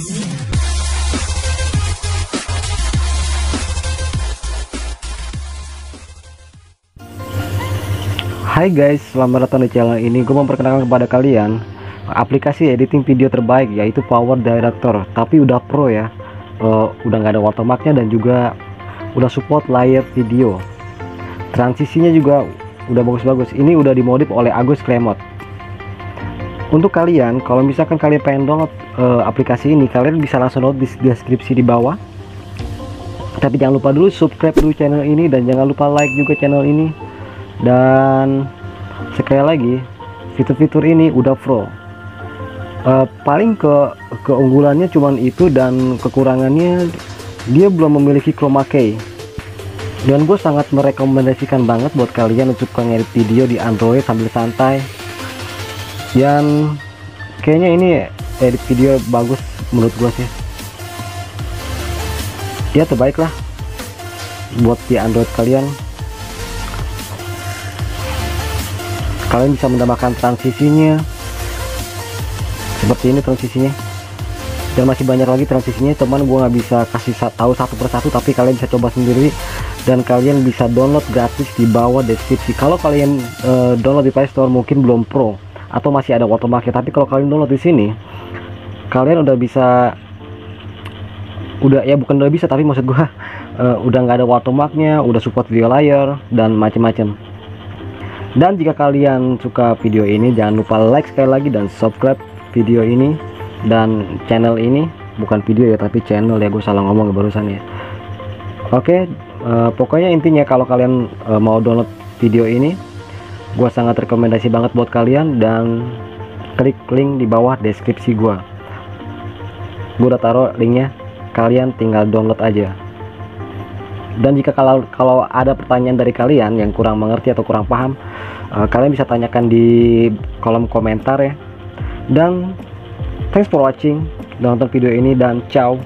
Hai guys, selamat datang di channel ini. Gue memperkenalkan kepada kalian aplikasi editing video terbaik yaitu Power Director. Tapi udah pro ya, uh, udah nggak ada watermarknya dan juga udah support layer video. Transisinya juga udah bagus-bagus. Ini udah dimodif oleh Agus Klemot. Untuk kalian, kalau misalkan kalian pengen download uh, aplikasi ini, kalian bisa langsung download di deskripsi di bawah. Tapi jangan lupa dulu subscribe dulu channel ini dan jangan lupa like juga channel ini. Dan sekali lagi fitur-fitur ini udah pro. Uh, paling ke keunggulannya cuman itu dan kekurangannya dia belum memiliki chroma key. Dan gue sangat merekomendasikan banget buat kalian untuk ngedit video di Android sambil santai dan kayaknya ini edit video bagus menurut gue sih. Ya terbaik lah buat di Android kalian. Kalian bisa menambahkan transisinya. Seperti ini transisinya. Dan masih banyak lagi transisinya teman gua nggak bisa kasih tahu satu persatu tapi kalian bisa coba sendiri. Dan kalian bisa download gratis di bawah deskripsi. Kalau kalian uh, download di Play Store mungkin belum pro atau masih ada watermarknya tapi kalau kalian download di sini kalian udah bisa udah ya bukan udah bisa tapi maksud gua uh, udah nggak ada watermarknya udah support video layar dan macam-macam dan jika kalian suka video ini jangan lupa like sekali lagi dan subscribe video ini dan channel ini. Bukan video ya tapi channel ya gue salah ngomong barusan ya. Oke uh, pokoknya intinya kalau kalian uh, mau download video ini gue sangat rekomendasi banget buat kalian dan klik link di bawah deskripsi gue gue udah taruh linknya kalian tinggal download aja. Dan jika kalau kalau ada pertanyaan dari kalian yang kurang mengerti atau kurang paham uh, kalian bisa tanyakan di kolom komentar ya. Dan thanks for watching nonton video ini dan ciao